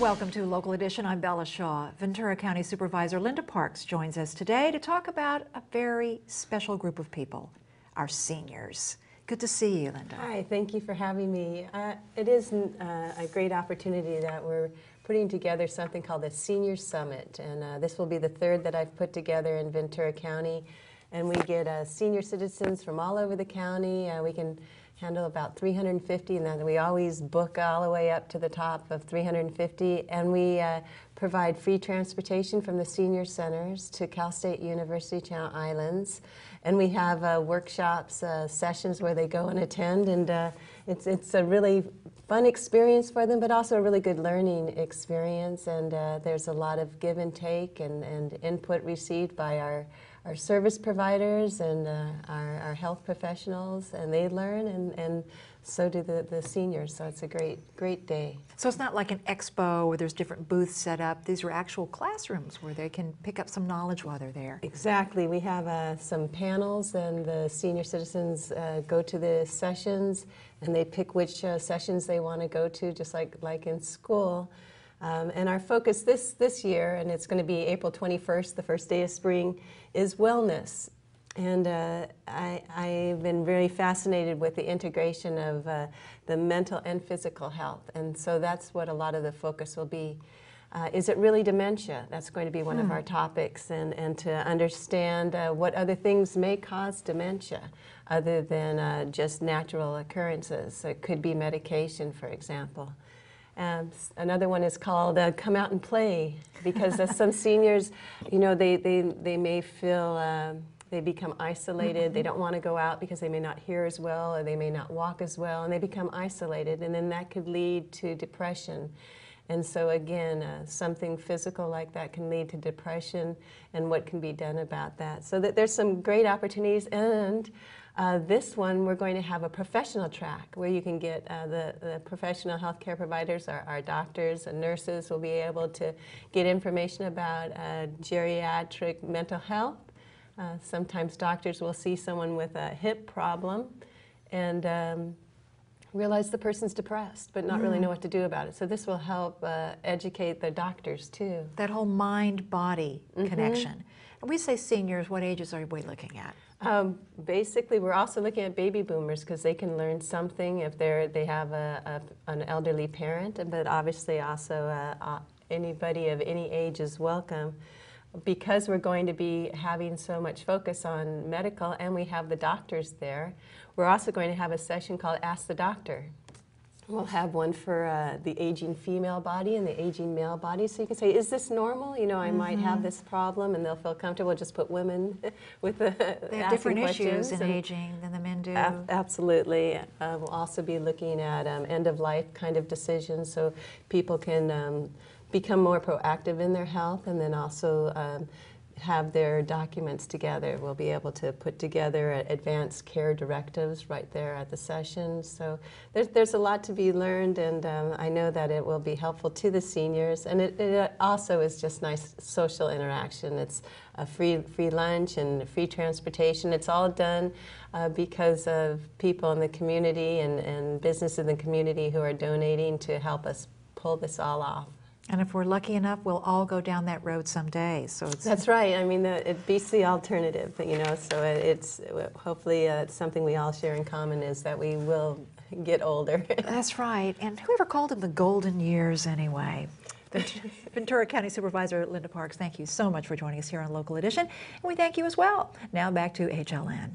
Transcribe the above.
Welcome to Local Edition. I'm Bella Shaw. Ventura County Supervisor Linda Parks joins us today to talk about a very special group of people, our seniors. Good to see you, Linda. Hi, thank you for having me. Uh, it is uh, a great opportunity that we're putting together something called the Senior Summit, and uh, this will be the third that I've put together in Ventura County. And we get uh, senior citizens from all over the county. Uh, we can handle about 350, and then we always book all the way up to the top of 350. And we uh, provide free transportation from the senior centers to Cal State University Channel Islands. And we have uh, workshops, uh, sessions where they go and attend, and uh, it's, it's a really fun experience for them, but also a really good learning experience. And uh, there's a lot of give and take and, and input received by our our service providers and uh, our, our, health professionals, and they learn, and, and so do the, the seniors. So it's a great, great day. So it's not like an expo where there's different booths set up. These are actual classrooms where they can pick up some knowledge while they're there. Exactly. We have uh, some panels, and the senior citizens uh, go to the sessions, and they pick which uh, sessions they want to go to, just like, like in school. Um, and our focus this, this year, and it's going to be April 21st, the first day of spring, is wellness. And uh, I, have been very fascinated with the integration of uh, the mental and physical health. And so that's what a lot of the focus will be. Uh, is it really dementia? That's going to be one hmm. of our topics, and, and to understand uh, what other things may cause dementia other than uh, just natural occurrences. So it could be medication, for example. Um, another one is called uh, Come Out and Play because uh, some seniors, you know, they, they, they may feel um, they become isolated. They don't want to go out because they may not hear as well or they may not walk as well and they become isolated and then that could lead to depression. And so again, uh, something physical like that can lead to depression and what can be done about that. So that there's some great opportunities and uh, this one, we're going to have a professional track where you can get uh, the, the, professional healthcare providers, our, our, doctors and nurses will be able to get information about uh, geriatric mental health. Uh, sometimes doctors will see someone with a hip problem and um, realize the person's depressed but not mm. really know what to do about it. So this will help uh, educate the doctors too. That whole mind-body mm -hmm. connection. And we say seniors, what ages are we looking at? Um, basically, we're also looking at baby boomers because they can learn something if they're they have a, a an elderly parent, but obviously also uh, uh, anybody of any age is welcome. Because we're going to be having so much focus on medical and we have the doctors there, we're also going to have a session called Ask the Doctor. We'll have one for uh, the aging female body and the aging male body. So you can say, is this normal? You know, I mm -hmm. might have mm-hmm. this problem, and they'll feel comfortable. Just put women with the They have different issues in aging than the men do. absolutely. Uh, we'll also be looking at um, end-of-life kind of decisions so people can um, become more proactive in their health and then also um, have their documents together. We'll be able to put together advanced care directives right there at the session. So there's, there's a lot to be learned, and um, I know that it will be helpful to the seniors. And it, it, also is just nice social interaction. It's a free, free lunch and free transportation. It's all done uh, because of people in the community and, and businesses in the community who are donating to help us pull this all off. And if we're lucky enough, we'll all go down that road someday. So that's right. I mean, the, it beats the alternative, you know. So it's hopefully uh, it's something we all share in common is that we will get older. that's right. And whoever called them the golden years, anyway. Ventura County Supervisor Linda Parks, thank you so much for joining us here on Local Edition, and we thank you as well. Now back to HLN.